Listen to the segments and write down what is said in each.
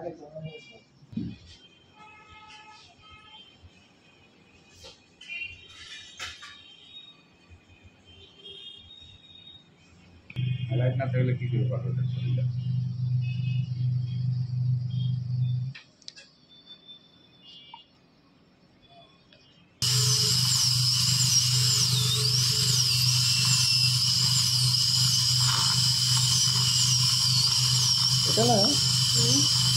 pague con uno mismo. అలాగే నా తెలుగుకి ఇవ్వాలి ¿Qué tal?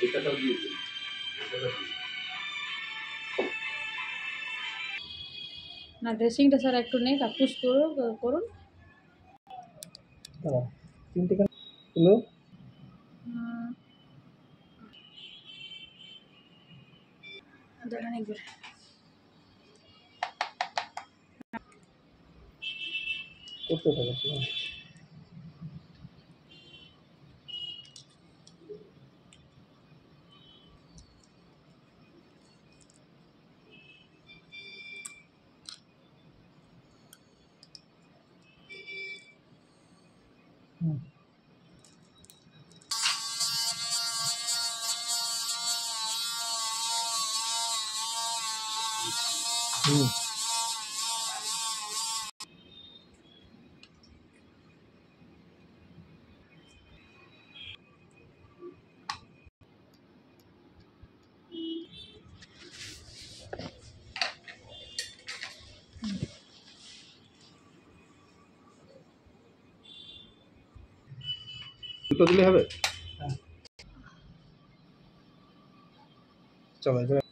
দুটাটাও দিয়ে দিন দুটাটাও দিয়ে দিন। না ড্রেসিংটা স্যার একটু নেই কাপুস করুন করুন দাঁড়াও তিনটে কেন ಅದೊಡನೆ ಗುರಿ Mm-hmm. থাকো ঠিক আছে? হুম। হুম দুটো দিলে হবে চলো এবার